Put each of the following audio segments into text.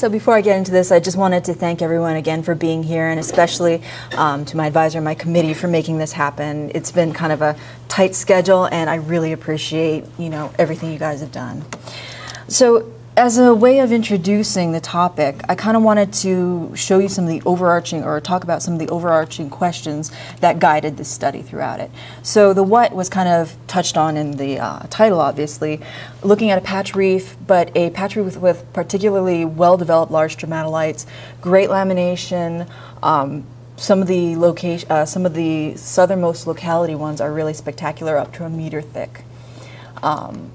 So before I get into this, I just wanted to thank everyone again for being here, and especially um, to my advisor and my committee for making this happen. It's been kind of a tight schedule, and I really appreciate you know everything you guys have done. So as a way of introducing the topic, I kind of wanted to show you some of the overarching, or talk about some of the overarching questions that guided this study throughout it. So the what was kind of touched on in the uh, title, obviously, looking at a patch reef, but a patch reef with, with particularly well-developed large stromatolites, great lamination. Um, some of the location, uh, some of the southernmost locality ones are really spectacular, up to a meter thick. Um,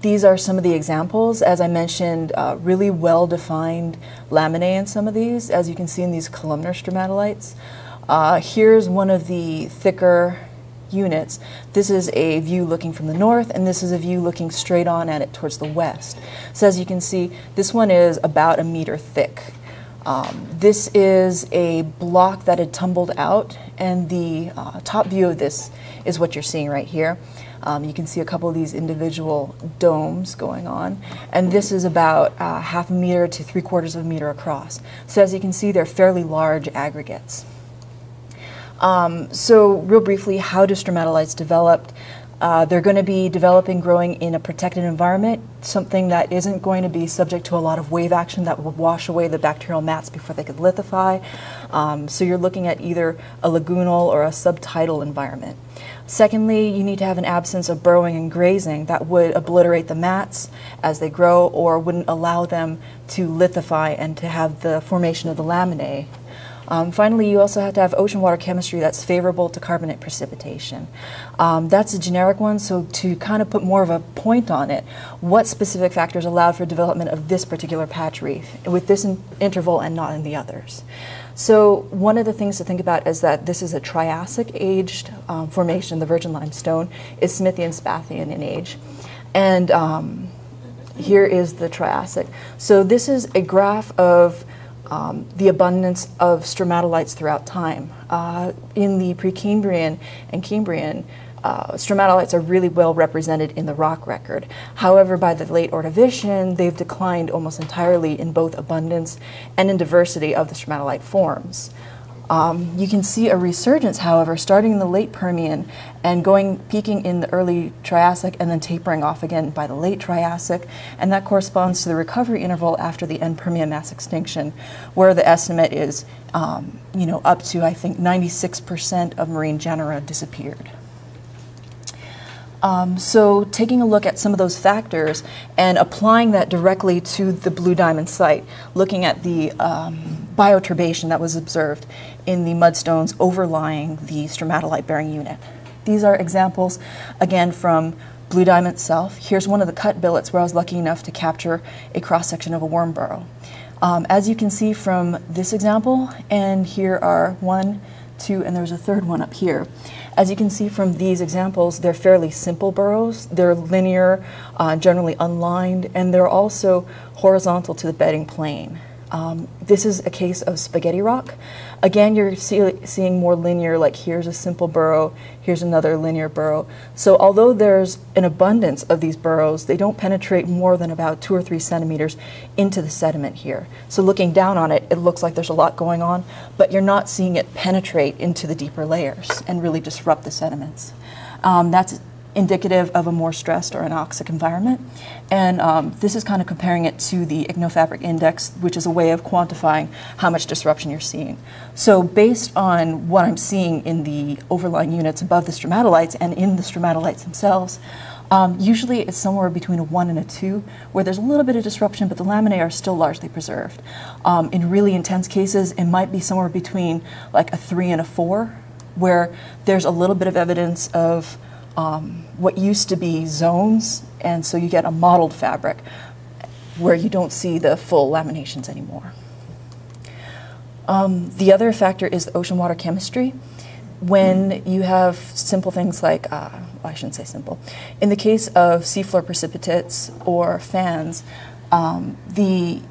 these are some of the examples. As I mentioned, uh, really well-defined laminae in some of these, as you can see in these columnar stromatolites. Uh, here's one of the thicker units. This is a view looking from the north, and this is a view looking straight on at it towards the west. So as you can see, this one is about a meter thick. Um, this is a block that had tumbled out, and the uh, top view of this is what you're seeing right here. Um, you can see a couple of these individual domes going on. And this is about uh, half a meter to three quarters of a meter across. So as you can see, they're fairly large aggregates. Um, so real briefly, how do stromatolites develop? Uh, they're going to be developing, growing in a protected environment, something that isn't going to be subject to a lot of wave action that will wash away the bacterial mats before they could lithify. Um, so you're looking at either a lagoonal or a subtidal environment. Secondly, you need to have an absence of burrowing and grazing that would obliterate the mats as they grow or wouldn't allow them to lithify and to have the formation of the laminae um, finally, you also have to have ocean water chemistry that's favorable to carbonate precipitation. Um, that's a generic one, so to kind of put more of a point on it, what specific factors allowed for development of this particular patch reef with this in interval and not in the others? So one of the things to think about is that this is a Triassic aged um, formation, the virgin limestone is Smithian Spathian in age. And um, here is the Triassic. So this is a graph of um, the abundance of stromatolites throughout time. Uh, in the Precambrian and Cambrian, uh, stromatolites are really well represented in the rock record. However, by the late Ordovician, they've declined almost entirely in both abundance and in diversity of the stromatolite forms. Um, you can see a resurgence, however, starting in the late Permian and going peaking in the early Triassic and then tapering off again by the late Triassic, and that corresponds to the recovery interval after the end Permian mass extinction, where the estimate is, um, you know, up to I think 96% of marine genera disappeared. Um, so taking a look at some of those factors and applying that directly to the Blue Diamond site, looking at the um, bioturbation that was observed in the mudstones overlying the stromatolite bearing unit. These are examples, again, from Blue Diamond itself. Here's one of the cut billets where I was lucky enough to capture a cross section of a worm burrow. Um, as you can see from this example, and here are one, two, and there's a third one up here. As you can see from these examples, they're fairly simple burrows. They're linear, uh, generally unlined, and they're also horizontal to the bedding plane. Um, this is a case of spaghetti rock. Again, you're see, seeing more linear, like here's a simple burrow, here's another linear burrow. So although there's an abundance of these burrows, they don't penetrate more than about two or three centimeters into the sediment here. So looking down on it, it looks like there's a lot going on, but you're not seeing it penetrate into the deeper layers and really disrupt the sediments. Um, that's indicative of a more stressed or anoxic environment. And um, this is kind of comparing it to the ichnofabric index, which is a way of quantifying how much disruption you're seeing. So based on what I'm seeing in the overlying units above the stromatolites and in the stromatolites themselves, um, usually it's somewhere between a 1 and a 2, where there's a little bit of disruption, but the laminae are still largely preserved. Um, in really intense cases, it might be somewhere between like a 3 and a 4, where there's a little bit of evidence of um, what used to be zones, and so you get a mottled fabric where you don't see the full laminations anymore. Um, the other factor is the ocean water chemistry. When you have simple things like, uh, well, I shouldn't say simple, in the case of seafloor precipitates or fans, um, the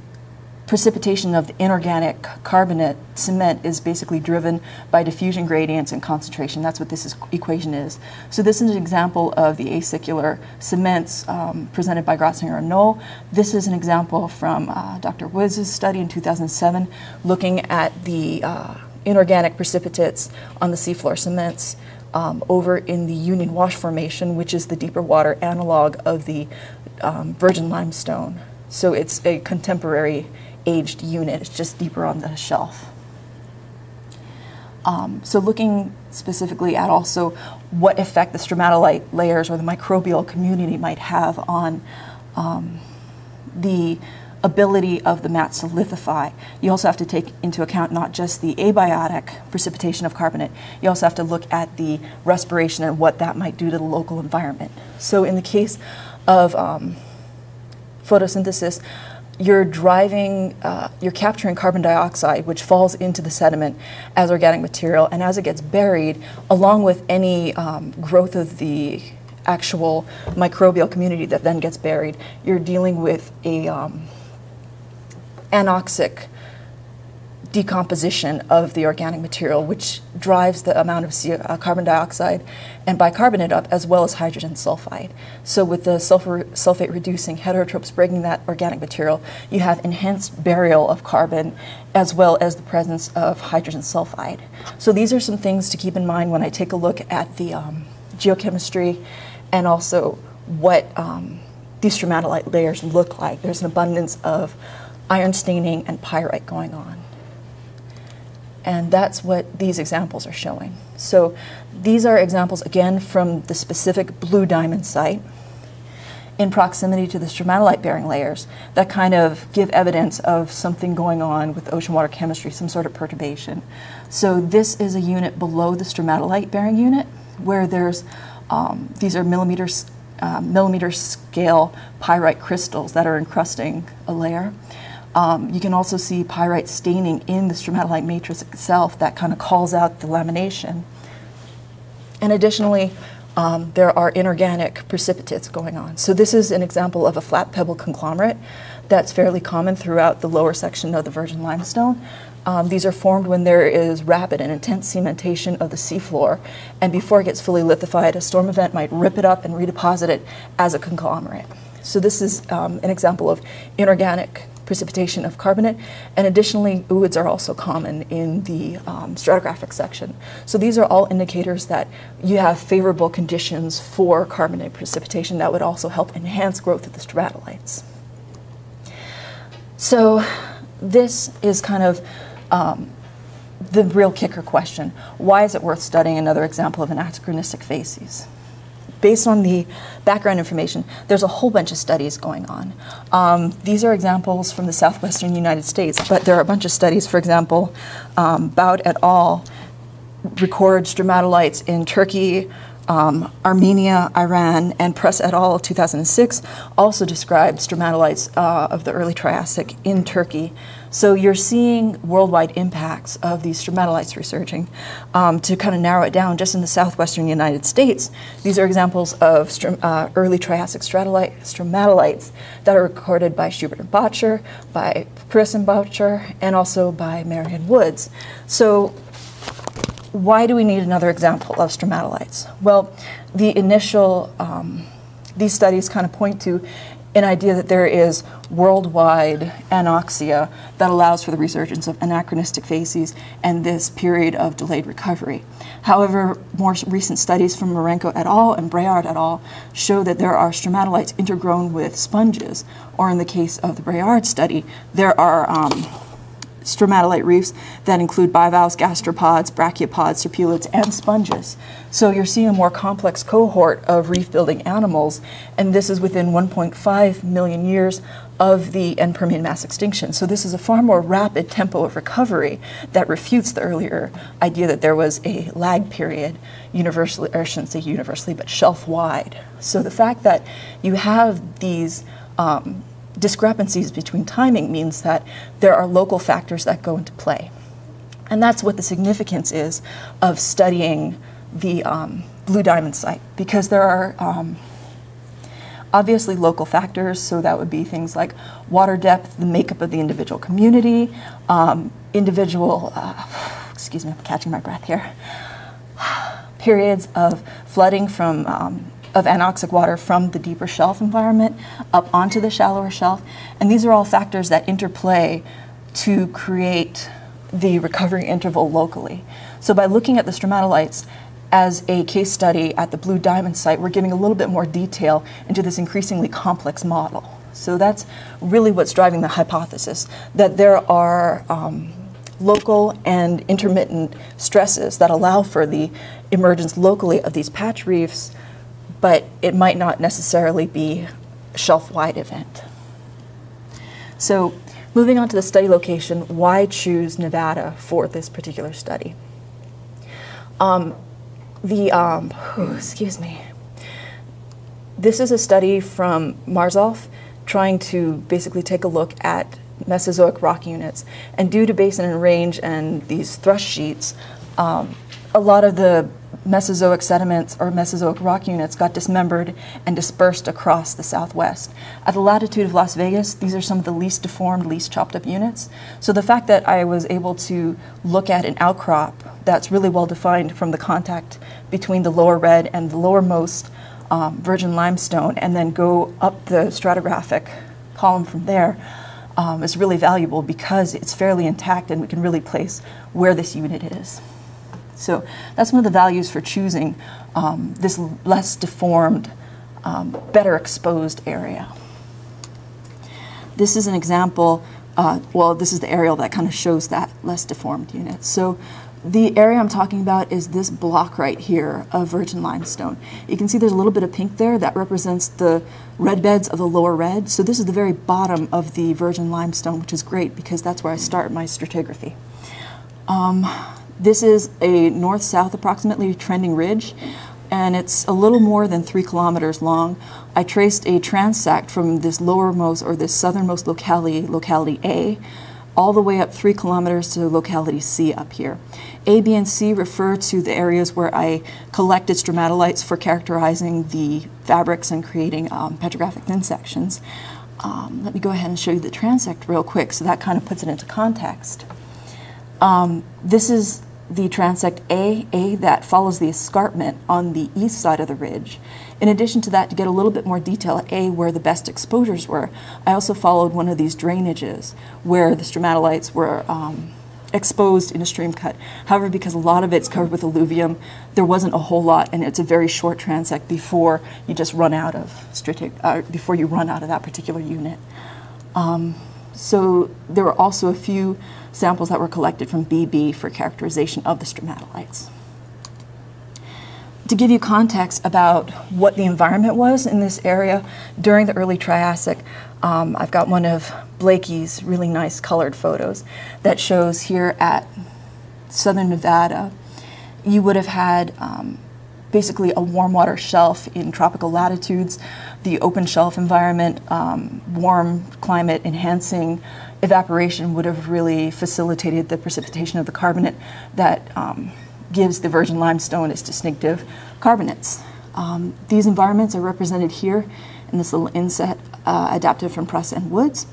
precipitation of the inorganic carbonate cement is basically driven by diffusion gradients and concentration. That's what this is, equation is. So this is an example of the acicular cements um, presented by Grotzinger and Knoll. This is an example from uh, Dr. Woods' study in 2007 looking at the uh, inorganic precipitates on the seafloor cements um, over in the Union Wash Formation, which is the deeper water analog of the um, virgin limestone. So it's a contemporary aged unit. It's just deeper on the shelf. Um, so looking specifically at also what effect the stromatolite layers or the microbial community might have on um, the ability of the mats to lithify. You also have to take into account not just the abiotic precipitation of carbonate, you also have to look at the respiration and what that might do to the local environment. So in the case of um, photosynthesis, you're driving, uh, you're capturing carbon dioxide, which falls into the sediment as organic material, and as it gets buried, along with any um, growth of the actual microbial community that then gets buried, you're dealing with a um, anoxic decomposition of the organic material, which drives the amount of uh, carbon dioxide and bicarbonate up, as well as hydrogen sulfide. So with the sulfur, sulfate reducing heterotrophs breaking that organic material, you have enhanced burial of carbon as well as the presence of hydrogen sulfide. So these are some things to keep in mind when I take a look at the um, geochemistry and also what um, these stromatolite layers look like. There's an abundance of iron staining and pyrite going on. And that's what these examples are showing. So these are examples, again, from the specific blue diamond site in proximity to the stromatolite bearing layers that kind of give evidence of something going on with ocean water chemistry, some sort of perturbation. So this is a unit below the stromatolite bearing unit where there's, um, these are millimeters, uh, millimeter scale pyrite crystals that are encrusting a layer. Um, you can also see pyrite staining in the stromatolite matrix itself that kind of calls out the lamination. And additionally, um, there are inorganic precipitates going on. So this is an example of a flat pebble conglomerate that's fairly common throughout the lower section of the virgin limestone. Um, these are formed when there is rapid and intense cementation of the seafloor, and before it gets fully lithified, a storm event might rip it up and redeposit it as a conglomerate. So this is um, an example of inorganic precipitation of carbonate. And additionally, ooids are also common in the um, stratigraphic section. So these are all indicators that you have favorable conditions for carbonate precipitation that would also help enhance growth of the stromatolites. So this is kind of um, the real kicker question. Why is it worth studying another example of an anachronistic facies? Based on the background information, there's a whole bunch of studies going on. Um, these are examples from the southwestern United States, but there are a bunch of studies, for example, um, Baud et al. records stromatolites in Turkey, um, Armenia, Iran, and Pruss et al. 2006 also described stromatolites uh, of the early Triassic in Turkey. So you're seeing worldwide impacts of these stromatolites resurging. Um, to kind of narrow it down, just in the southwestern United States, these are examples of uh, early Triassic stromatolites that are recorded by Schubert and Bottjer, by Pruss and Bottjer, and also by Marion Woods. So why do we need another example of stromatolites? Well, the initial, um, these studies kind of point to an idea that there is worldwide anoxia that allows for the resurgence of anachronistic facies and this period of delayed recovery. However, more recent studies from Marenco et al. and Brayard et al. show that there are stromatolites intergrown with sponges, or in the case of the Brayard study, there are um, stromatolite reefs that include bivalves, gastropods, brachiopods, serpulids, and sponges. So you're seeing a more complex cohort of reef-building animals, and this is within 1.5 million years of the end Permian mass extinction. So this is a far more rapid tempo of recovery that refutes the earlier idea that there was a lag period universally, or I shouldn't say universally, but shelf-wide. So the fact that you have these um, discrepancies between timing means that there are local factors that go into play. And that's what the significance is of studying the um, Blue Diamond site, because there are um, Obviously, local factors, so that would be things like water depth, the makeup of the individual community, um, individual, uh, excuse me, I'm catching my breath here, periods of flooding from um, of anoxic water from the deeper shelf environment up onto the shallower shelf. And these are all factors that interplay to create the recovery interval locally. So by looking at the stromatolites as a case study at the Blue Diamond site, we're giving a little bit more detail into this increasingly complex model. So that's really what's driving the hypothesis, that there are um, local and intermittent stresses that allow for the emergence locally of these patch reefs but it might not necessarily be a shelf-wide event. So moving on to the study location, why choose Nevada for this particular study? Um, the, um, oh, excuse me, this is a study from Marzolf trying to basically take a look at Mesozoic rock units. And due to basin and range and these thrust sheets, um, a lot of the Mesozoic sediments or Mesozoic rock units got dismembered and dispersed across the southwest. At the latitude of Las Vegas, these are some of the least deformed, least chopped up units. So the fact that I was able to look at an outcrop that's really well defined from the contact between the lower red and the lowermost um, virgin limestone and then go up the stratigraphic column from there um, is really valuable because it's fairly intact and we can really place where this unit is. So that's one of the values for choosing um, this less deformed, um, better exposed area. This is an example, uh, well, this is the aerial that kind of shows that less deformed unit. So the area I'm talking about is this block right here of virgin limestone. You can see there's a little bit of pink there that represents the red beds of the lower red. So this is the very bottom of the virgin limestone, which is great because that's where I start my stratigraphy. Um, this is a north-south approximately trending ridge, and it's a little more than three kilometers long. I traced a transect from this lowermost or this southernmost locality, locality A, all the way up three kilometers to locality C up here. A, B, and C refer to the areas where I collected stromatolites for characterizing the fabrics and creating um, petrographic thin sections. Um, let me go ahead and show you the transect real quick so that kind of puts it into context. Um, this is the transect A, A that follows the escarpment on the east side of the ridge. In addition to that, to get a little bit more detail A where the best exposures were, I also followed one of these drainages where the stromatolites were um, exposed in a stream cut. However, because a lot of it's covered with alluvium, there wasn't a whole lot, and it's a very short transect before you just run out of uh, before you run out of that particular unit. Um, so there were also a few samples that were collected from BB for characterization of the stromatolites. To give you context about what the environment was in this area during the early Triassic, um, I've got one of Blakey's really nice colored photos that shows here at southern Nevada, you would have had um, basically a warm water shelf in tropical latitudes, the open shelf environment, um, warm climate enhancing evaporation would have really facilitated the precipitation of the carbonate that um, gives the virgin limestone its distinctive carbonates. Um, these environments are represented here in this little inset uh, adapted from Pruss and Woods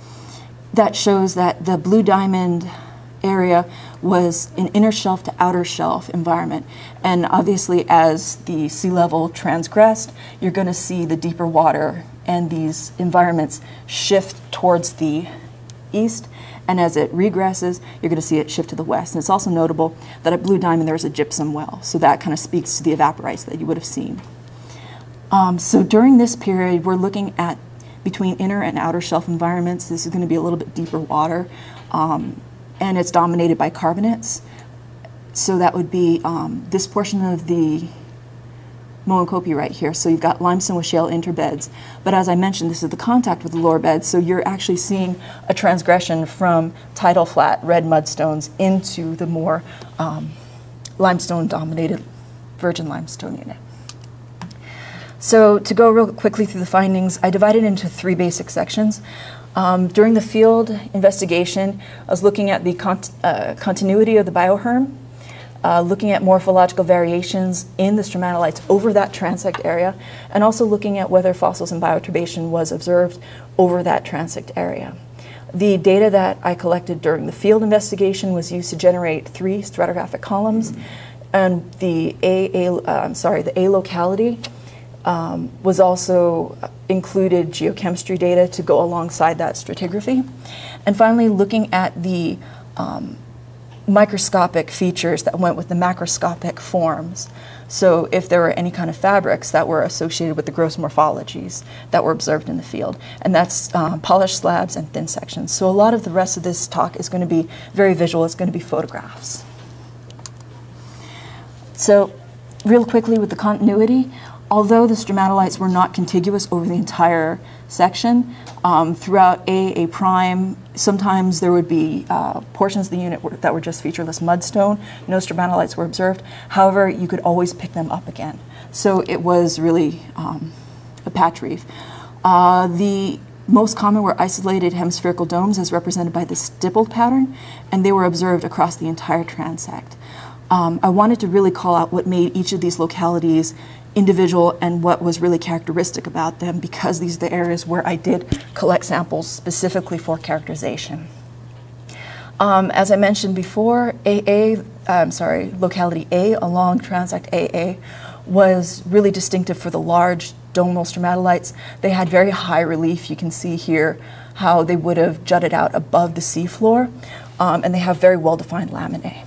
that shows that the blue diamond area was an inner shelf to outer shelf environment. And obviously, as the sea level transgressed, you're going to see the deeper water and these environments shift towards the east, and as it regresses, you're going to see it shift to the west. And it's also notable that at Blue Diamond there's a gypsum well, so that kind of speaks to the evaporites that you would have seen. Um, so during this period, we're looking at between inner and outer shelf environments. This is going to be a little bit deeper water, um, and it's dominated by carbonates. So that would be um, this portion of the Moenkopi right here. So you've got limestone with shale interbeds. But as I mentioned, this is the contact with the lower beds. So you're actually seeing a transgression from tidal flat red mudstones into the more um, limestone dominated virgin limestone unit. So to go real quickly through the findings, I divided into three basic sections. Um, during the field investigation, I was looking at the cont uh, continuity of the bioherm, uh, looking at morphological variations in the stromatolites over that transect area, and also looking at whether fossils and bioturbation was observed over that transect area. The data that I collected during the field investigation was used to generate three stratigraphic columns, and the A, A uh, I'm sorry, the A locality um, was also included geochemistry data to go alongside that stratigraphy. And finally, looking at the um, microscopic features that went with the macroscopic forms. So if there were any kind of fabrics that were associated with the gross morphologies that were observed in the field. And that's um, polished slabs and thin sections. So a lot of the rest of this talk is going to be very visual. It's going to be photographs. So real quickly with the continuity, although the stromatolites were not contiguous over the entire section, um, throughout A, A prime, sometimes there would be uh, portions of the unit that were just featureless mudstone. No stromatolites were observed. However, you could always pick them up again. So it was really um, a patch reef. Uh, the most common were isolated hemispherical domes as represented by the stippled pattern, and they were observed across the entire transect. Um, I wanted to really call out what made each of these localities individual and what was really characteristic about them because these are the areas where I did collect samples specifically for characterization. Um, as I mentioned before, AA, I'm sorry, locality A along transect AA was really distinctive for the large domal stromatolites. They had very high relief. You can see here how they would have jutted out above the seafloor, um, and they have very well-defined laminae.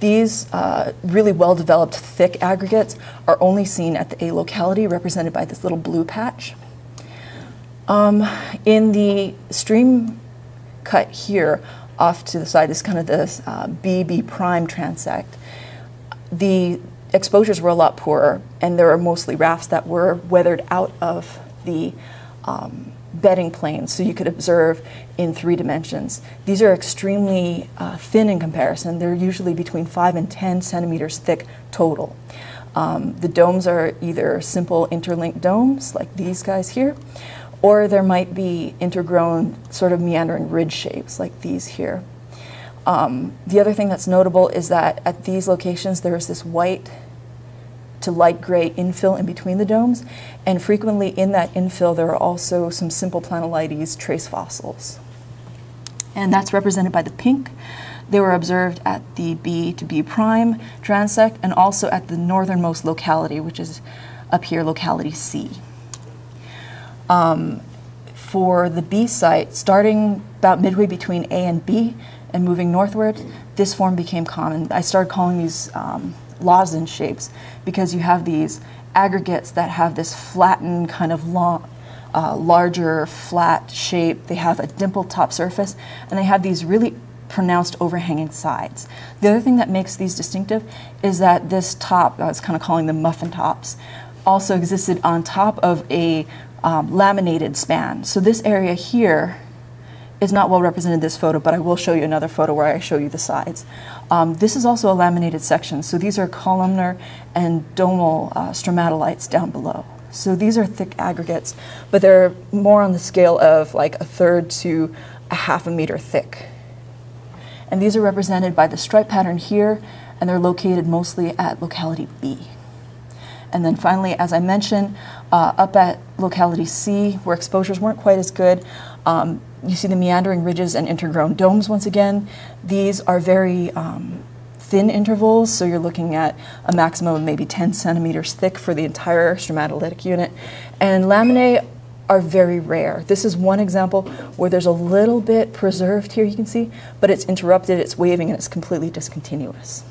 These uh, really well-developed thick aggregates are only seen at the A locality, represented by this little blue patch. Um, in the stream cut here, off to the side is kind of this uh, BB prime transect. The exposures were a lot poorer, and there are mostly rafts that were weathered out of the um, bedding planes so you could observe in three dimensions. These are extremely uh, thin in comparison. They're usually between 5 and 10 centimeters thick total. Um, the domes are either simple interlinked domes, like these guys here, or there might be intergrown sort of meandering ridge shapes, like these here. Um, the other thing that's notable is that at these locations there is this white to light gray infill in between the domes, and frequently in that infill there are also some simple planolites trace fossils. And that's represented by the pink. They were observed at the B to B prime transect and also at the northernmost locality, which is up here, locality C. Um, for the B site, starting about midway between A and B and moving northward, this form became common. I started calling these um, lozenge shapes because you have these aggregates that have this flattened kind of long, uh, larger flat shape. They have a dimpled top surface and they have these really pronounced overhanging sides. The other thing that makes these distinctive is that this top, I was kind of calling them muffin tops, also existed on top of a um, laminated span. So this area here is not well represented in this photo, but I will show you another photo where I show you the sides. Um, this is also a laminated section, so these are columnar and domal uh, stromatolites down below. So these are thick aggregates, but they're more on the scale of like a third to a half a meter thick. And these are represented by the stripe pattern here, and they're located mostly at locality B. And then finally, as I mentioned, uh, up at locality C, where exposures weren't quite as good, um, you see the meandering ridges and intergrown domes once again. These are very um, thin intervals, so you're looking at a maximum of maybe 10 centimeters thick for the entire stromatolitic unit. And laminae are very rare. This is one example where there's a little bit preserved here, you can see, but it's interrupted, it's waving, and it's completely discontinuous.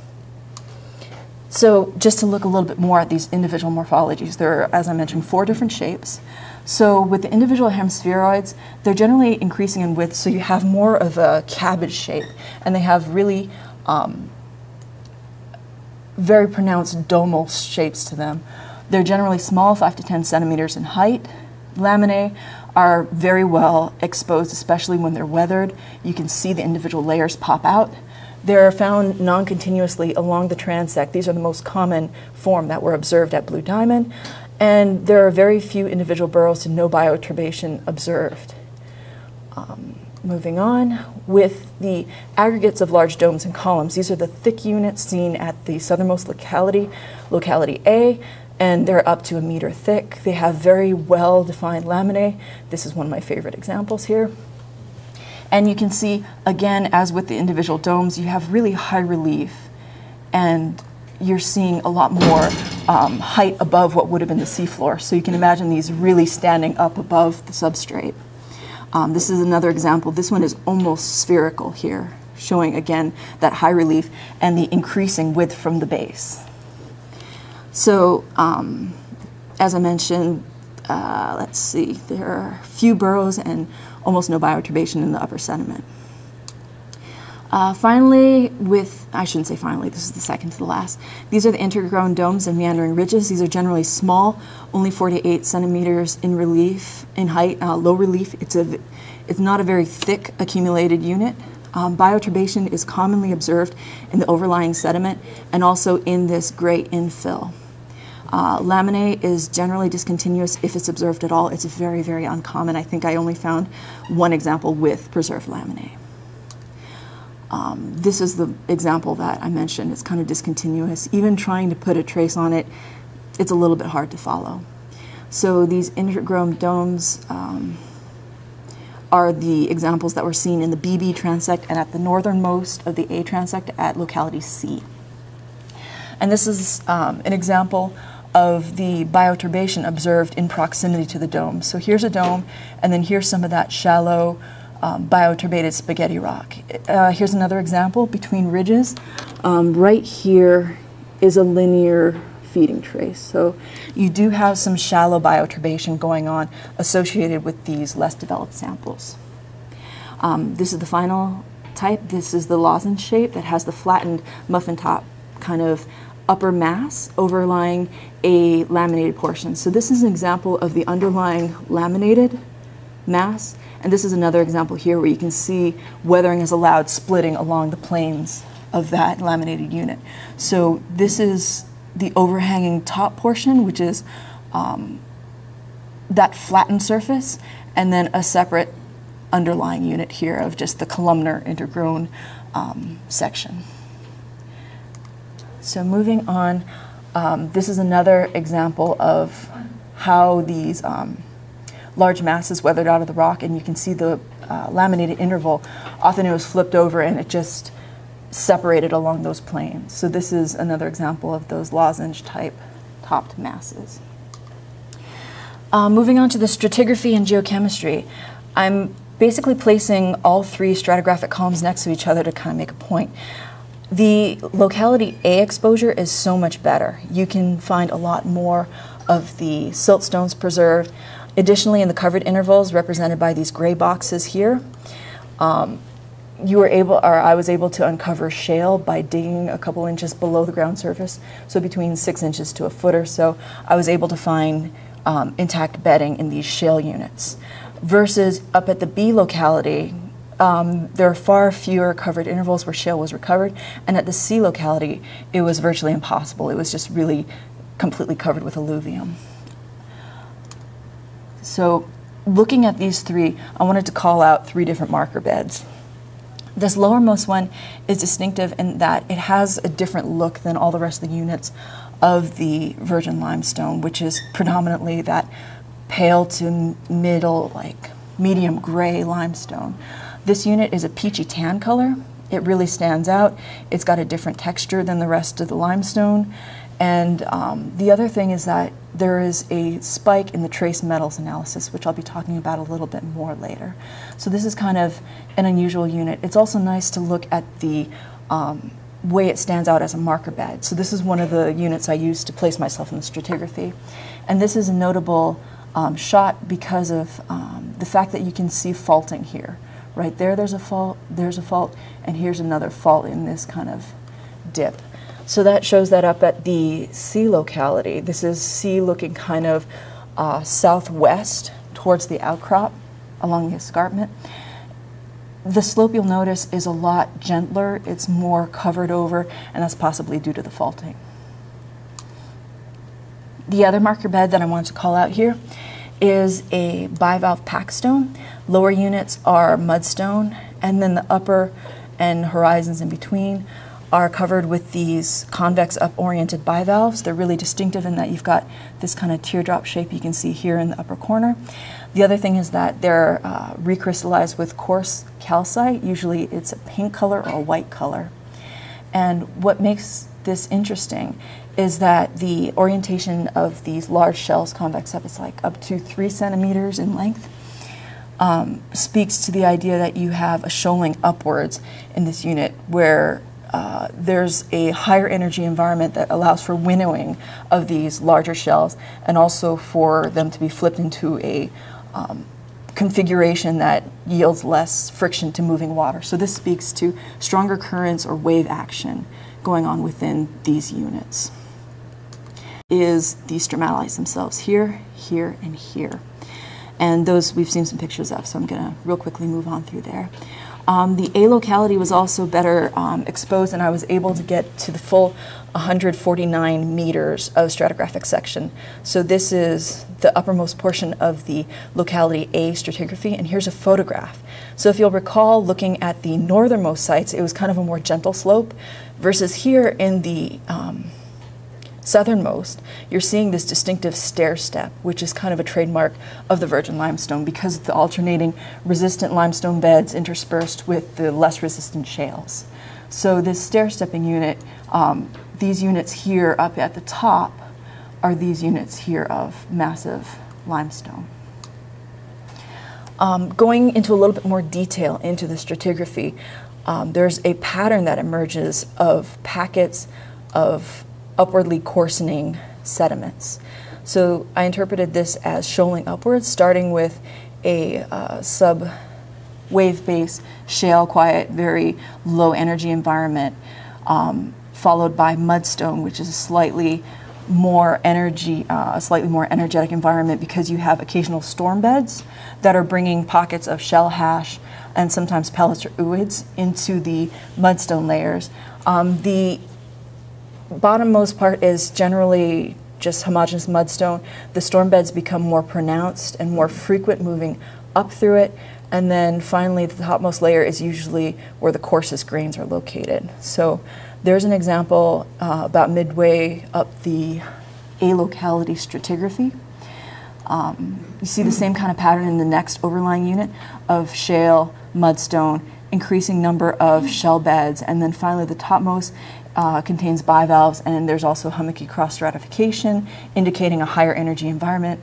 So just to look a little bit more at these individual morphologies, there are, as I mentioned, four different shapes. So with the individual hemispheroids, they're generally increasing in width, so you have more of a cabbage shape, and they have really um, very pronounced domal shapes to them. They're generally small, 5 to 10 centimeters in height. Laminae are very well exposed, especially when they're weathered. You can see the individual layers pop out. They're found non-continuously along the transect. These are the most common form that were observed at Blue Diamond. And there are very few individual burrows and no bioturbation observed. Um, moving on, with the aggregates of large domes and columns. These are the thick units seen at the southernmost locality, locality A, and they're up to a meter thick. They have very well-defined laminae. This is one of my favorite examples here. And you can see, again, as with the individual domes, you have really high relief, and you're seeing a lot more um, height above what would have been the seafloor. So you can imagine these really standing up above the substrate. Um, this is another example. This one is almost spherical here, showing again that high relief and the increasing width from the base. So, um, as I mentioned, uh, let's see, there are few burrows and almost no bioturbation in the upper sediment. Uh, finally, with, I shouldn't say finally, this is the second to the last. These are the intergrown domes and meandering ridges. These are generally small, only 48 centimeters in relief, in height, uh, low relief. It's, a, it's not a very thick accumulated unit. Um, bioturbation is commonly observed in the overlying sediment and also in this gray infill. Uh, laminae is generally discontinuous if it's observed at all. It's very, very uncommon. I think I only found one example with preserved laminae. Um, this is the example that I mentioned. It's kind of discontinuous. Even trying to put a trace on it, it's a little bit hard to follow. So these intergrown domes um, are the examples that were seen in the BB transect and at the northernmost of the A transect at locality C. And this is um, an example of the bioturbation observed in proximity to the dome. So here's a dome, and then here's some of that shallow um, bioturbated spaghetti rock. Uh, here's another example between ridges. Um, right here is a linear feeding trace. So you do have some shallow bioturbation going on associated with these less developed samples. Um, this is the final type. This is the lozenge shape that has the flattened muffin top kind of upper mass overlying a laminated portion. So this is an example of the underlying laminated mass. And this is another example here where you can see weathering has allowed splitting along the planes of that laminated unit. So this is the overhanging top portion, which is um, that flattened surface, and then a separate underlying unit here of just the columnar intergrown um, section. So moving on, um, this is another example of how these um, large masses weathered out of the rock, and you can see the uh, laminated interval. Often it was flipped over and it just separated along those planes. So this is another example of those lozenge type topped masses. Uh, moving on to the stratigraphy and geochemistry, I'm basically placing all three stratigraphic columns next to each other to kind of make a point. The locality A exposure is so much better. You can find a lot more of the siltstones preserved. Additionally, in the covered intervals represented by these gray boxes here, um, you were able, or I was able to uncover shale by digging a couple inches below the ground surface, so between six inches to a foot or so. I was able to find um, intact bedding in these shale units. Versus up at the B locality, um, there are far fewer covered intervals where shale was recovered, and at the C locality, it was virtually impossible. It was just really completely covered with alluvium. So, looking at these three, I wanted to call out three different marker beds. This lowermost one is distinctive in that it has a different look than all the rest of the units of the virgin limestone, which is predominantly that pale to middle, like medium gray limestone. This unit is a peachy tan color. It really stands out. It's got a different texture than the rest of the limestone. And um, the other thing is that there is a spike in the trace metals analysis, which I'll be talking about a little bit more later. So this is kind of an unusual unit. It's also nice to look at the um, way it stands out as a marker bed. So this is one of the units I use to place myself in the stratigraphy. And this is a notable um, shot because of um, the fact that you can see faulting here. Right there, there's a fault, there's a fault, and here's another fault in this kind of dip. So that shows that up at the C locality. This is C looking kind of uh, southwest towards the outcrop along the escarpment. The slope you'll notice is a lot gentler, it's more covered over, and that's possibly due to the faulting. The other marker bed that I want to call out here is a bivalve packstone. Lower units are mudstone, and then the upper and horizons in between are covered with these convex up-oriented bivalves. They're really distinctive in that you've got this kind of teardrop shape you can see here in the upper corner. The other thing is that they're uh, recrystallized with coarse calcite. Usually it's a pink color or a white color. And what makes this interesting is that the orientation of these large shells, convex up, it's like up to three centimeters in length, um, speaks to the idea that you have a shoaling upwards in this unit where uh, there's a higher energy environment that allows for winnowing of these larger shells and also for them to be flipped into a um, configuration that yields less friction to moving water. So this speaks to stronger currents or wave action going on within these units. Is the stromatolites themselves here, here, and here. And those we've seen some pictures of, so I'm going to real quickly move on through there. Um, the A locality was also better um, exposed, and I was able to get to the full 149 meters of stratigraphic section. So this is the uppermost portion of the locality A stratigraphy, and here's a photograph. So if you'll recall, looking at the northernmost sites, it was kind of a more gentle slope, versus here in the um, southernmost, you're seeing this distinctive stair step, which is kind of a trademark of the virgin limestone because of the alternating resistant limestone beds interspersed with the less resistant shales. So this stair stepping unit, um, these units here up at the top are these units here of massive limestone. Um, going into a little bit more detail into the stratigraphy, um, there's a pattern that emerges of packets of upwardly coarsening sediments. So I interpreted this as shoaling upwards, starting with a uh, sub wave base shale quiet, very low energy environment, um, followed by mudstone, which is a slightly more energy, uh, a slightly more energetic environment because you have occasional storm beds that are bringing pockets of shell hash and sometimes pellets or ooids into the mudstone layers. Um, the bottommost part is generally just homogeneous mudstone. The storm beds become more pronounced and more frequent moving up through it. And then finally, the topmost layer is usually where the coarsest grains are located. So there's an example uh, about midway up the A locality stratigraphy. Um, you see the same kind of pattern in the next overlying unit of shale, mudstone, increasing number of shell beds, and then finally the topmost uh, contains bivalves, and there's also hummocky cross stratification, indicating a higher energy environment.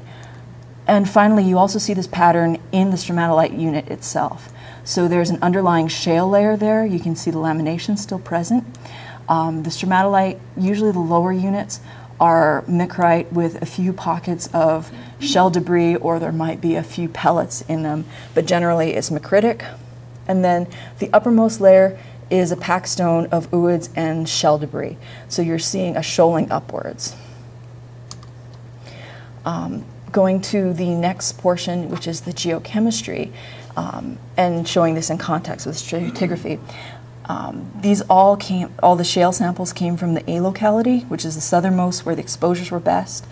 And finally, you also see this pattern in the stromatolite unit itself. So there's an underlying shale layer there. You can see the lamination still present. Um, the stromatolite, usually the lower units, are micrite with a few pockets of shell debris or there might be a few pellets in them, but generally it's micritic. And then the uppermost layer is a packstone of ooids and shell debris. So you're seeing a shoaling upwards. Um, going to the next portion, which is the geochemistry, um, and showing this in context with stratigraphy. Um, these all came, all the shale samples came from the A locality, which is the southernmost where the exposures were best.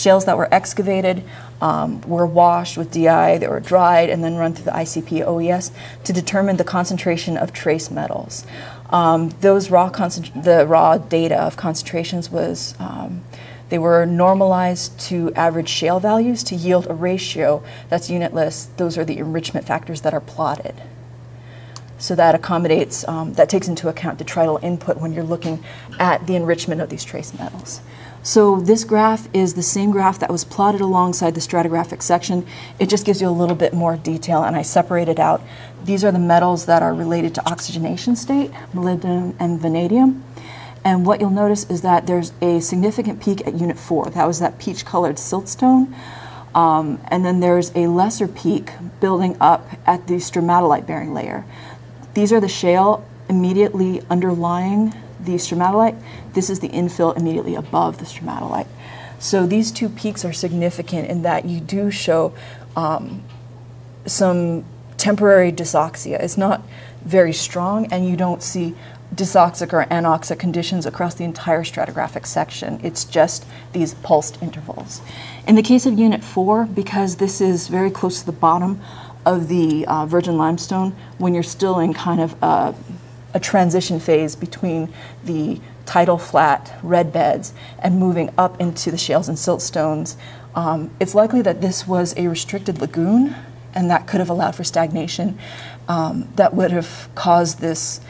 Shales that were excavated um, were washed with DI, they were dried, and then run through the ICP OES to determine the concentration of trace metals. Um, those raw the raw data of concentrations was um, they were normalized to average shale values to yield a ratio that's unitless. Those are the enrichment factors that are plotted. So that accommodates, um, that takes into account detrital input when you're looking at the enrichment of these trace metals. So this graph is the same graph that was plotted alongside the stratigraphic section. It just gives you a little bit more detail and I separated out. These are the metals that are related to oxygenation state, molybdenum and vanadium. And what you'll notice is that there's a significant peak at unit four. That was that peach colored siltstone. Um, and then there's a lesser peak building up at the stromatolite bearing layer. These are the shale immediately underlying the stromatolite. This is the infill immediately above the stromatolite. So these two peaks are significant in that you do show um, some temporary dysoxia. It's not very strong, and you don't see dysoxic or anoxic conditions across the entire stratigraphic section. It's just these pulsed intervals. In the case of Unit 4, because this is very close to the bottom of the uh, virgin limestone, when you're still in kind of a, a transition phase between the tidal flat red beds and moving up into the shales and siltstones, um, it's likely that this was a restricted lagoon and that could have allowed for stagnation um, that would have caused this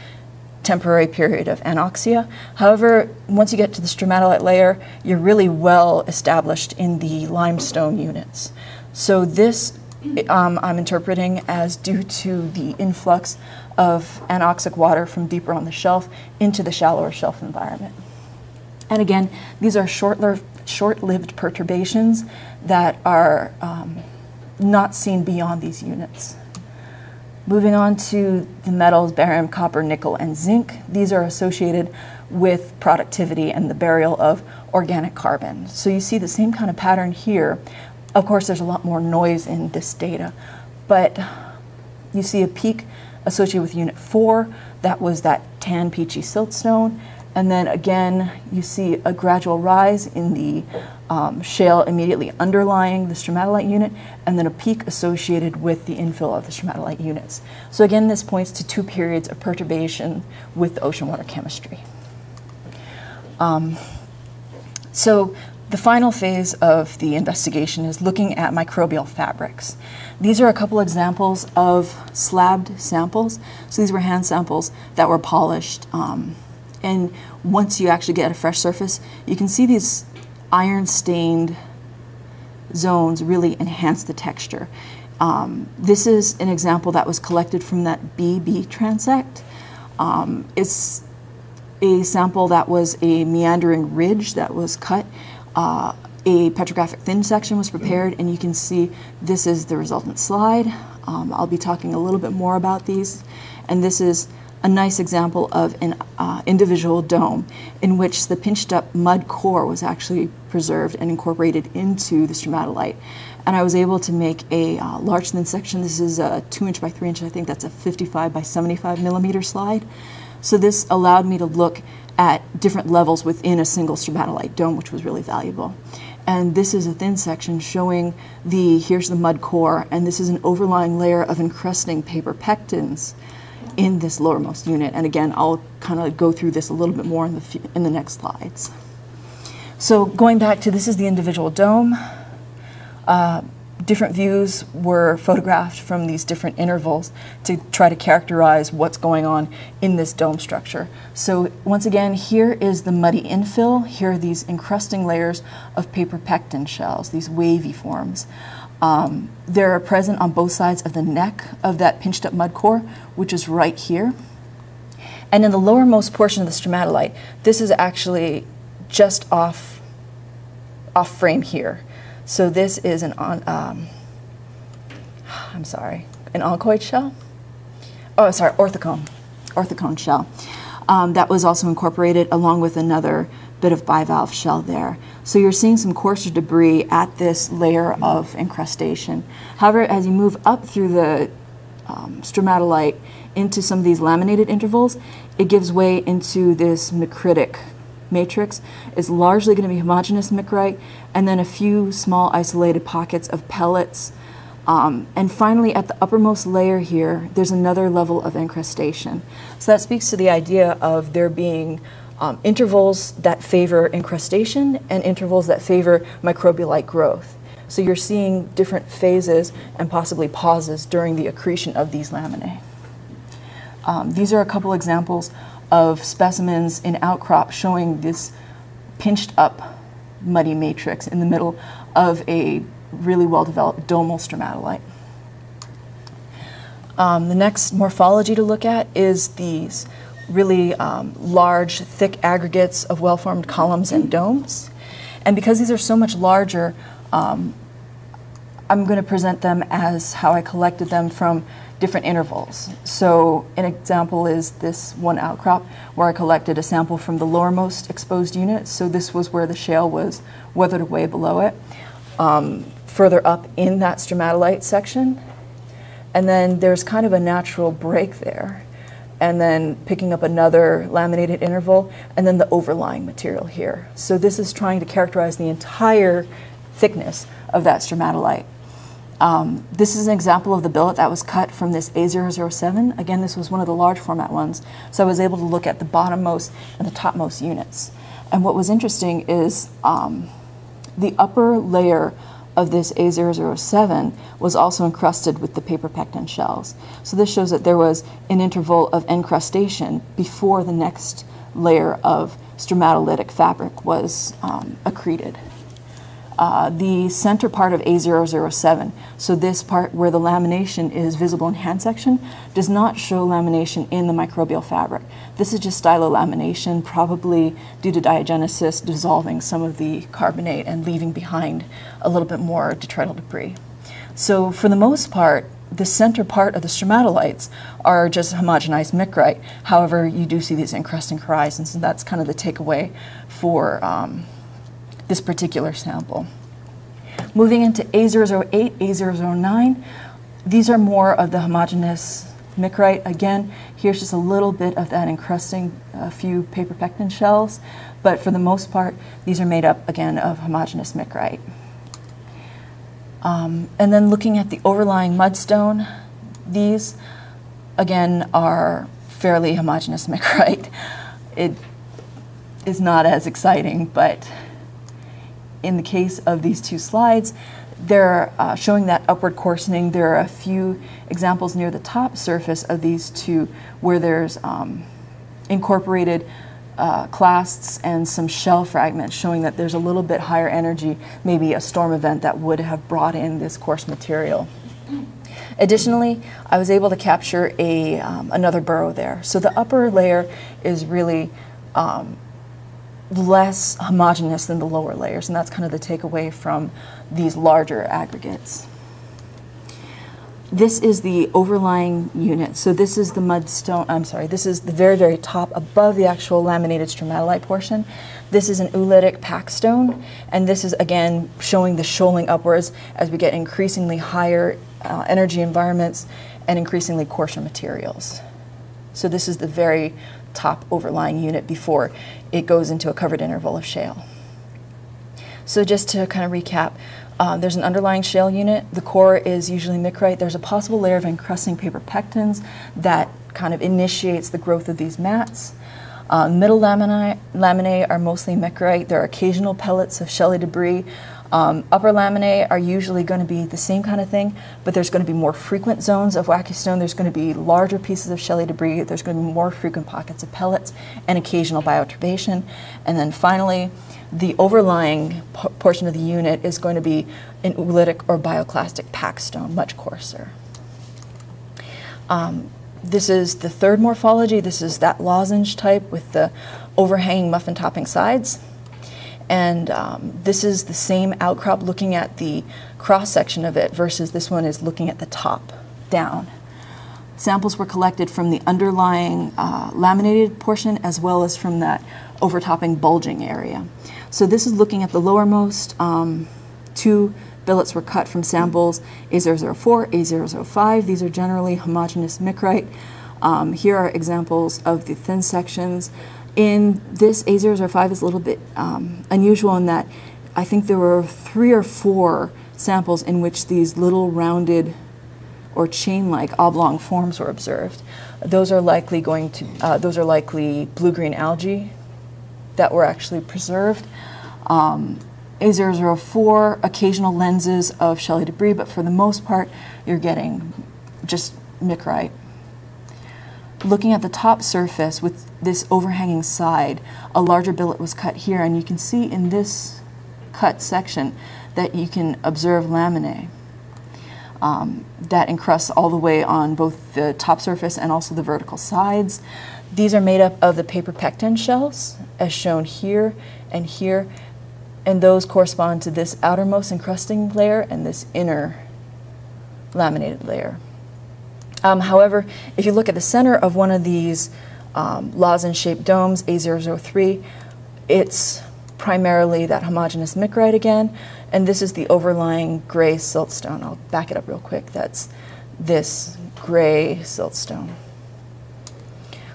temporary period of anoxia. However, once you get to the stromatolite layer, you're really well established in the limestone units. So this um, I'm interpreting as due to the influx of anoxic water from deeper on the shelf into the shallower shelf environment. And again, these are short-lived short perturbations that are um, not seen beyond these units. Moving on to the metals, barium, copper, nickel, and zinc. These are associated with productivity and the burial of organic carbon. So you see the same kind of pattern here. Of course, there's a lot more noise in this data, but you see a peak associated with unit four. That was that tan peachy siltstone. And then again, you see a gradual rise in the um, shale immediately underlying the stromatolite unit, and then a peak associated with the infill of the stromatolite units. So again, this points to two periods of perturbation with the ocean water chemistry. Um, so the final phase of the investigation is looking at microbial fabrics. These are a couple examples of slabbed samples. So these were hand samples that were polished. Um, and once you actually get a fresh surface, you can see these iron stained zones really enhance the texture. Um, this is an example that was collected from that BB transect. Um, it's a sample that was a meandering ridge that was cut. Uh, a petrographic thin section was prepared, and you can see this is the resultant slide. Um, I'll be talking a little bit more about these. And this is a nice example of an uh, individual dome in which the pinched up mud core was actually preserved and incorporated into the stromatolite. And I was able to make a uh, large thin section. This is a two inch by three inch, I think that's a 55 by 75 millimeter slide. So this allowed me to look at different levels within a single stromatolite dome, which was really valuable. And this is a thin section showing the, here's the mud core, and this is an overlying layer of encrusting paper pectens in this lowermost unit. And again, I'll kind of go through this a little bit more in the, in the next slides. So going back to this is the individual dome. Uh, different views were photographed from these different intervals to try to characterize what's going on in this dome structure. So once again, here is the muddy infill. Here are these encrusting layers of paper pecten shells, these wavy forms. Um, they're present on both sides of the neck of that pinched up mud core, which is right here. And in the lowermost portion of the stromatolite, this is actually just off, off frame here. So this is an on, um, I'm sorry, an oncoid shell? Oh, sorry, orthocone, orthocone shell. Um, that was also incorporated along with another bit of bivalve shell there. So you're seeing some coarser debris at this layer of incrustation. However, as you move up through the um, stromatolite into some of these laminated intervals, it gives way into this micritic matrix. is largely going to be homogeneous micrite, and then a few small isolated pockets of pellets. Um, and finally, at the uppermost layer here, there's another level of incrustation. So that speaks to the idea of there being um, intervals that favor incrustation and intervals that favor microbial-like growth. So you're seeing different phases and possibly pauses during the accretion of these laminae. Um, these are a couple examples of specimens in outcrop showing this pinched up muddy matrix in the middle of a really well-developed domal stromatolite. Um, the next morphology to look at is these really um, large, thick aggregates of well-formed columns and domes. And because these are so much larger, um, I'm going to present them as how I collected them from different intervals. So an example is this one outcrop where I collected a sample from the lowermost exposed unit. So this was where the shale was weathered away below it. Um, further up in that stromatolite section. And then there's kind of a natural break there. and then picking up another laminated interval, and then the overlying material here. So this is trying to characterize the entire thickness of that stromatolite. Um, this is an example of the billet that was cut from this A007. Again, this was one of the large format ones, so I was able to look at the bottommost and the topmost units. And what was interesting is um, the upper layer of this A007 was also encrusted with the paper pecten shells. So this shows that there was an interval of encrustation before the next layer of stromatolitic fabric was um, accreted uh, the center part of A007, so this part where the lamination is visible in hand section, does not show lamination in the microbial fabric. This is just stylolamination, probably due to diagenesis dissolving some of the carbonate and leaving behind a little bit more detrital debris. So for the most part, the center part of the stromatolites are just homogenized micrite. However, you do see these encrusting horizons, and that's kind of the takeaway for um, this particular sample. Moving into A008, A009, these are more of the homogeneous micrite. Again, here's just a little bit of that encrusting a few paper pecten shells, but for the most part, these are made up again of homogeneous micrite. Um, and then looking at the overlying mudstone, these again are fairly homogeneous micrite. It is not as exciting, but in the case of these two slides, they're uh, showing that upward coarsening. There are a few examples near the top surface of these two where there's um, incorporated uh, clasts and some shell fragments showing that there's a little bit higher energy, maybe a storm event that would have brought in this coarse material. Additionally, I was able to capture a, um, another burrow there. So the upper layer is really um, less homogeneous than the lower layers, and that's kind of the takeaway from these larger aggregates. This is the overlying unit. So this is the mudstone, I'm sorry, this is the very, very top above the actual laminated stromatolite portion. This is an oolitic packstone, and this is again showing the shoaling upwards as we get increasingly higher uh, energy environments and increasingly coarser materials. So this is the very top overlying unit before it goes into a covered interval of shale. So just to kind of recap, uh, there's an underlying shale unit. The core is usually micrite. There's a possible layer of encrusting paper pectens that kind of initiates the growth of these mats. Uh, middle laminae, laminae are mostly micrite. There are occasional pellets of shelly debris. Um, upper laminae are usually going to be the same kind of thing, but there's going to be more frequent zones of wackestone. There's going to be larger pieces of shelly debris. There's going to be more frequent pockets of pellets and occasional bioturbation. And then finally, the overlying portion of the unit is going to be an oolitic or bioclastic pack stone, much coarser. Um, this is the third morphology. This is that lozenge type with the overhanging muffin topping sides. And um, this is the same outcrop looking at the cross section of it versus this one is looking at the top down. Samples were collected from the underlying uh, laminated portion as well as from that overtopping bulging area. So this is looking at the lowermost. Um, two billets were cut from samples A004, A005. These are generally homogeneous micrite. Um, here are examples of the thin sections. In this A005 is a little bit um, unusual in that I think there were three or four samples in which these little rounded or chain-like oblong forms were observed. Those are likely going to, uh, those are likely blue-green algae that were actually preserved. Um, A004, occasional lenses of shelly debris, but for the most part, you're getting just micrite. Looking at the top surface with this overhanging side, a larger billet was cut here, and you can see in this cut section that you can observe laminae um, that encrust all the way on both the top surface and also the vertical sides. These are made up of the paper pecten shells, as shown here and here, and those correspond to this outermost encrusting layer and this inner laminated layer. Um, however, if you look at the center of one of these um, lozenge-shaped domes, A003. It's primarily that homogeneous micrite again, and this is the overlying gray siltstone. I'll back it up real quick. That's this gray siltstone.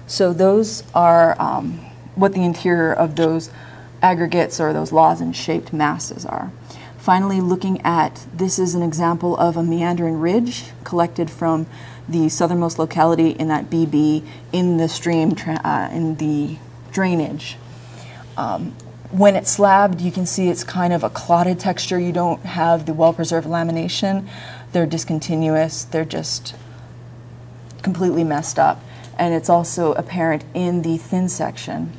So those are um, what the interior of those aggregates or those lozenge shaped masses are. Finally, looking at this is an example of a meandering ridge collected from the southernmost locality in that BB in the stream, uh, in the drainage. Um, when it's slabbed, you can see it's kind of a clotted texture. You don't have the well-preserved lamination. They're discontinuous. They're just completely messed up. And it's also apparent in the thin section.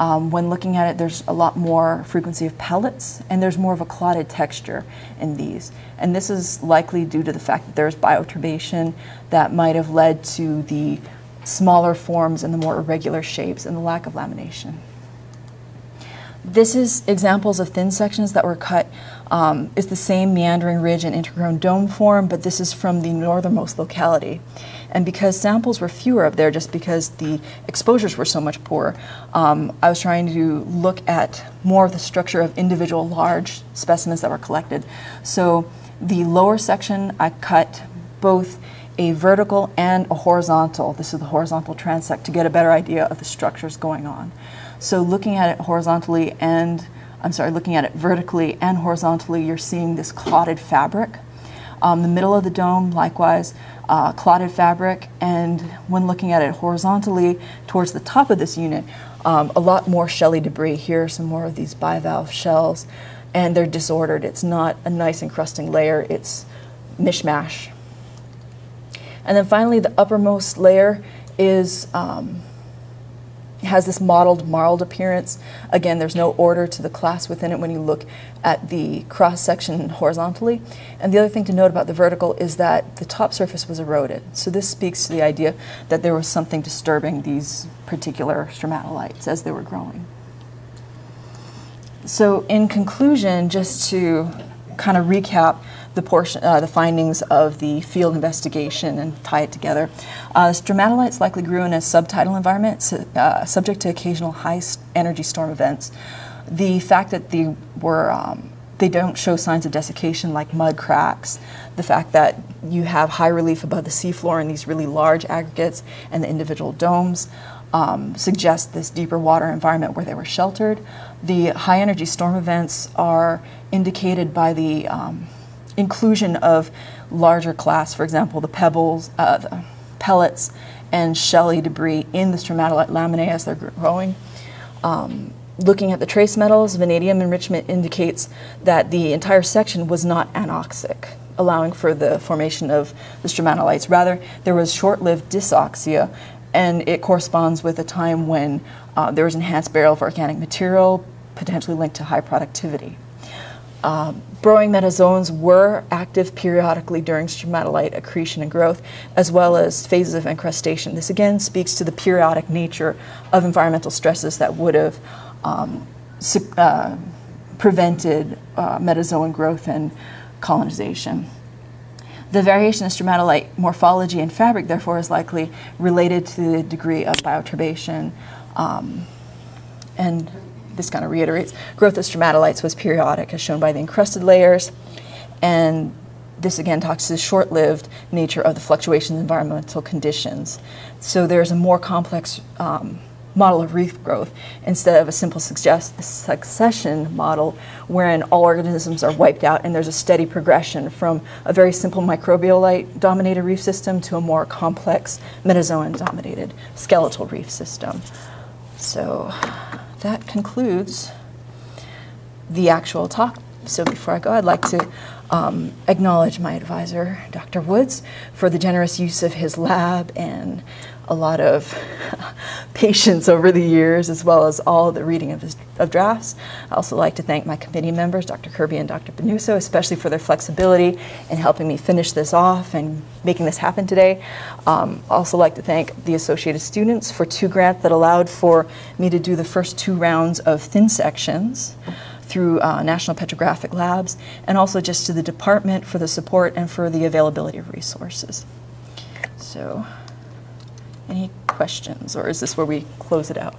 Um, when looking at it, there's a lot more frequency of pellets, and there's more of a clotted texture in these. And this is likely due to the fact that there's bioturbation that might have led to the smaller forms and the more irregular shapes and the lack of lamination. This is examples of thin sections that were cut. Um, it's the same meandering ridge and intergrown dome form, but this is from the northernmost locality. And because samples were fewer up there, just because the exposures were so much poorer, um, I was trying to look at more of the structure of individual large specimens that were collected. So the lower section, I cut both a vertical and a horizontal. This is the horizontal transect to get a better idea of the structures going on. So looking at it horizontally and, I'm sorry, looking at it vertically and horizontally, you're seeing this clotted fabric. Um, the middle of the dome, likewise, uh, clotted fabric, and when looking at it horizontally towards the top of this unit, um, a lot more shelly debris. Here are some more of these bivalve shells, and they're disordered. It's not a nice encrusting layer, it's mishmash. And then finally, the uppermost layer is um, has this mottled, marled appearance. Again, there's no order to the clasts within it when you look at the cross section horizontally. And the other thing to note about the vertical is that the top surface was eroded. So this speaks to the idea that there was something disturbing these particular stromatolites as they were growing. So in conclusion, just to kind of recap, the portion, uh, the findings of the field investigation and tie it together. Uh, stromatolites likely grew in a subtidal environment, uh, subject to occasional high energy storm events. The fact that they were um, they don't show signs of desiccation like mud cracks. The fact that you have high relief above the seafloor in these really large aggregates and the individual domes um, suggest this deeper water environment where they were sheltered. The high energy storm events are indicated by the um, inclusion of larger clasts, for example, the pebbles, uh, the pellets, and shelly debris in the stromatolite laminae as they're growing. Um, looking at the trace metals, vanadium enrichment indicates that the entire section was not anoxic, allowing for the formation of the stromatolites. Rather, there was short-lived dysoxia, and it corresponds with a time when uh, there was enhanced burial of organic material, potentially linked to high productivity. Uh, Burrowing metazoans were active periodically during stromatolite accretion and growth, as well as phases of incrustation. This again speaks to the periodic nature of environmental stresses that would have um, uh, prevented uh, metazoan growth and colonization. The variation in stromatolite morphology and fabric, therefore, is likely related to the degree of bioturbation um, and this kind of reiterates, growth of stromatolites was periodic, as shown by the encrusted layers. And this again talks to the short-lived nature of the fluctuations in environmental conditions. So there's a more complex um, model of reef growth instead of a simple succession model wherein all organisms are wiped out and there's a steady progression from a very simple microbial dominated reef system to a more complex metazoan dominated skeletal reef system. So that concludes the actual talk. So before I go, I'd like to um, acknowledge my advisor, Dr. Woods, for the generous use of his lab and a lot of patience over the years, as well as all the reading of, his, of drafts. I also like to thank my committee members, Dr. Kirby and Dr. Bonuso, especially for their flexibility in helping me finish this off and making this happen today. Um, also like to thank the associated students for two grants that allowed for me to do the first two rounds of thin sections through uh, National Petrographic Labs, and also just to the department for the support and for the availability of resources. So. Any questions, or is this where we close it out?